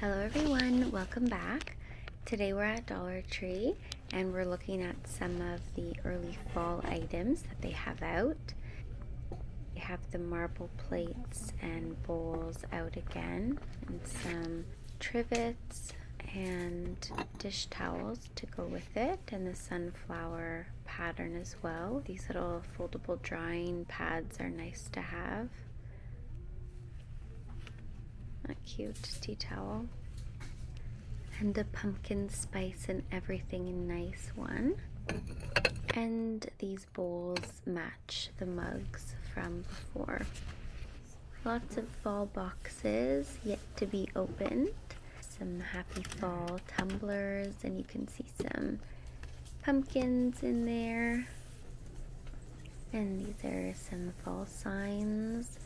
Hello everyone, welcome back. Today we're at Dollar Tree and we're looking at some of the early fall items that they have out. They have the marble plates and bowls out again and some trivets and dish towels to go with it and the sunflower pattern as well. These little foldable drying pads are nice to have a cute tea towel. And the pumpkin spice and everything nice one. And these bowls match the mugs from before. Lots of fall boxes yet to be opened. Some happy fall tumblers and you can see some pumpkins in there. And these are some fall signs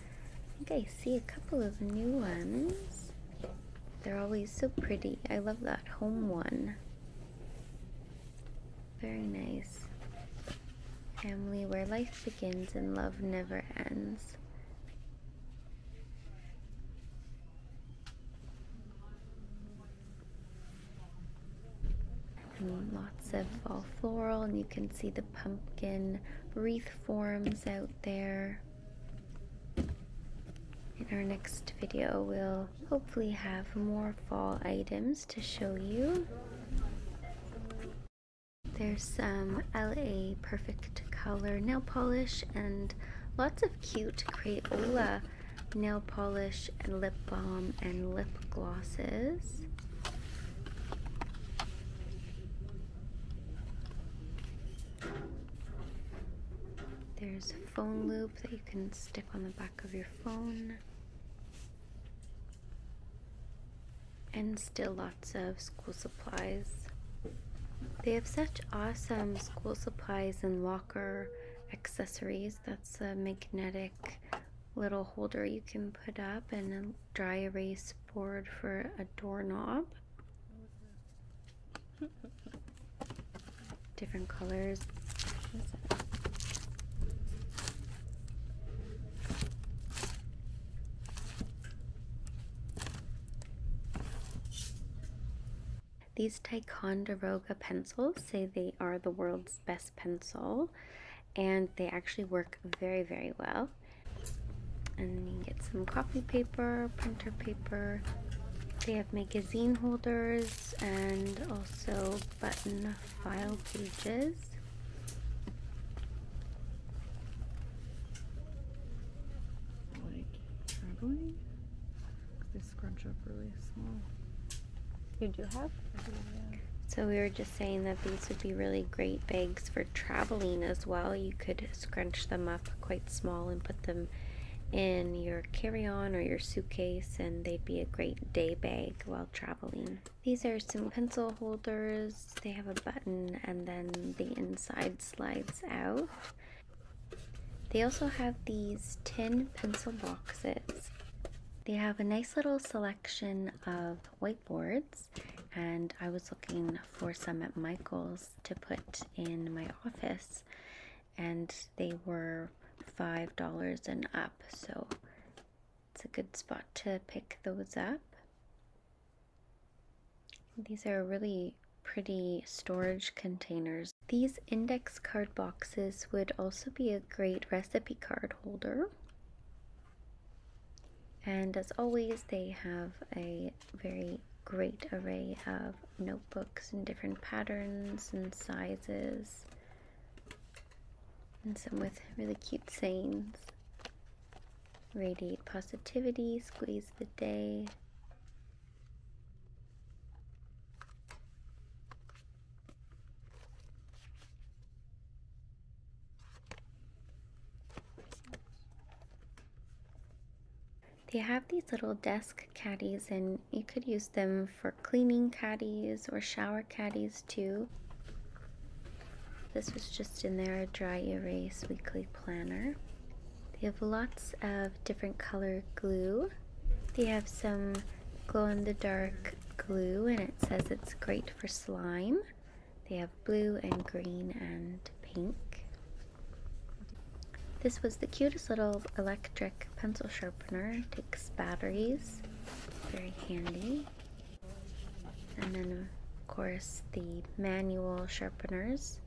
think I see a couple of new ones. They're always so pretty. I love that home one. Very nice. Family where life begins and love never ends. Lots of fall floral and you can see the pumpkin wreath forms out there in our next video we'll hopefully have more fall items to show you. There's some LA Perfect Color nail polish and lots of cute Crayola nail polish and lip balm and lip glosses. There's a phone loop that you can stick on the back of your phone. and still lots of school supplies. They have such awesome school supplies and locker accessories. That's a magnetic little holder you can put up and a dry erase board for a doorknob. Different colors. These Ticonderoga pencils say they are the world's best pencil and they actually work very, very well. And you get some copy paper, printer paper. They have magazine holders and also button file pages. Like traveling? They scrunch up really small. You do have? So we were just saying that these would be really great bags for traveling as well. You could scrunch them up quite small and put them in your carry-on or your suitcase and they'd be a great day bag while traveling. These are some pencil holders. They have a button and then the inside slides out. They also have these tin pencil boxes. They have a nice little selection of whiteboards and I was looking for some at Michael's to put in my office and they were five dollars and up so it's a good spot to pick those up. These are really pretty storage containers. These index card boxes would also be a great recipe card holder and as always, they have a very great array of notebooks in different patterns and sizes, and some with really cute sayings. Radiate positivity, squeeze the day, They have these little desk caddies and you could use them for cleaning caddies or shower caddies too. This was just in their dry erase weekly planner. They have lots of different color glue. They have some glow in the dark glue and it says it's great for slime. They have blue and green and pink. This was the cutest little electric pencil sharpener. It takes batteries. Very handy. And then, of course, the manual sharpeners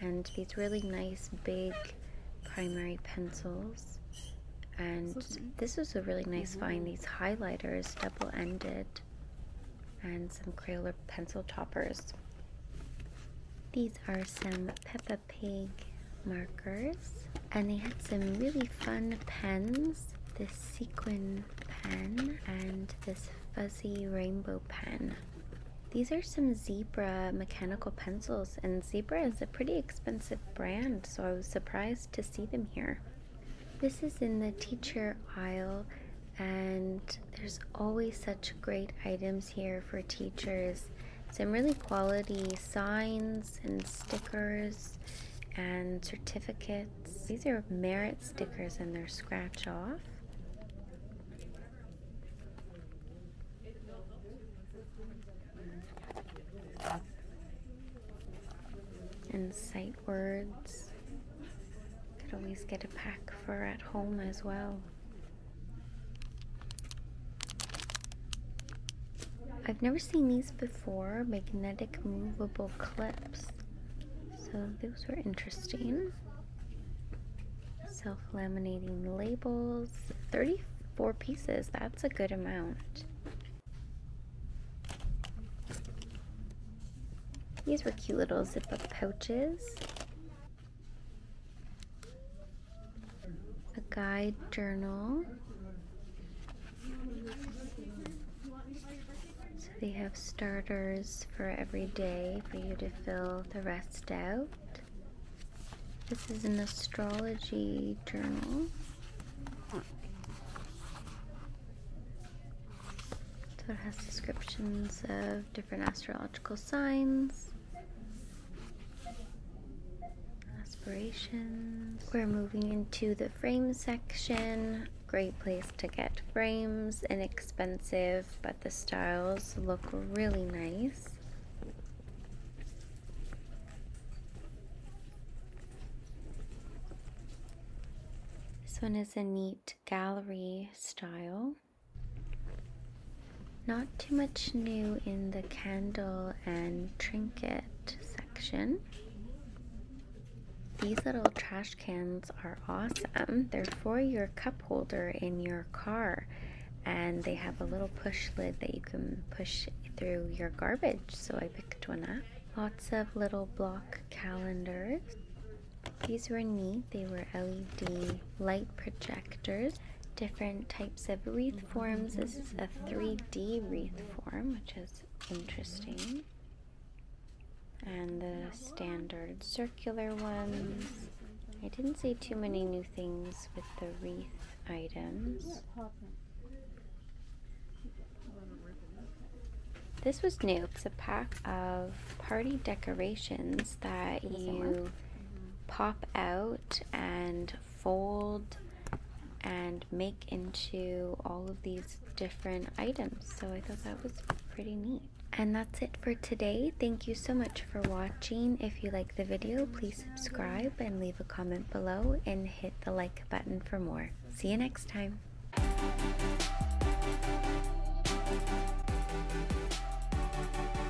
and these really nice big primary pencils. And this is a really nice mm-hmm. find. These highlighters, double-ended, and some Crayola pencil toppers. These are some Peppa Pig markers. And they had some really fun pens. This sequin pen and this fuzzy rainbow pen. These are some Zebra mechanical pencils, and Zebra is a pretty expensive brand, so I was surprised to see them here. This is in the teacher aisle, and there's always such great items here for teachers. Some really quality signs and stickers and certificates. These are merit stickers and they're scratch off. and sight words. Could always get a pack for at home as well. I've never seen these before, magnetic movable clips. So those were interesting. Self-laminating labels, 34 pieces, that's a good amount. These were cute little zip up pouches. A guide journal. They have starters for every day for you to fill the rest out. This is an astrology journal. So it has descriptions of different astrological signs. We're moving into the frame section. Great place to get frames, inexpensive, but the styles look really nice. This one is a neat gallery style. Not too much new in the candle and trinket section. These little trash cans are awesome. They're for your cup holder in your car and they have a little push lid that you can push through your garbage. So I picked one up. Lots of little block calendars. These were neat. They were LED light projectors different types of wreath forms. This is a 3D wreath form, which is interesting. And the standard circular ones. I didn't see too many new things with the wreath items. This was new. It's a pack of party decorations that you pop out and fold and make into all of these different items. So I thought that was pretty neat. And that's it for today. Thank you so much for watching. If you like the video, please subscribe and leave a comment below and hit the like button for more. See you next time.